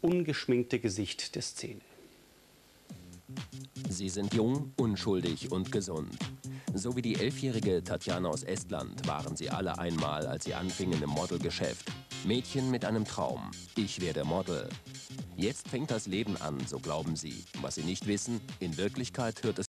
ungeschminkte Gesicht der Szene. Sie sind jung, unschuldig und gesund. So wie die elfjährige Tatjana aus Estland waren sie alle einmal, als sie anfingen im Modelgeschäft. Mädchen mit einem Traum. Ich werde Model. Jetzt fängt das Leben an, so glauben sie. Was sie nicht wissen, in Wirklichkeit hört es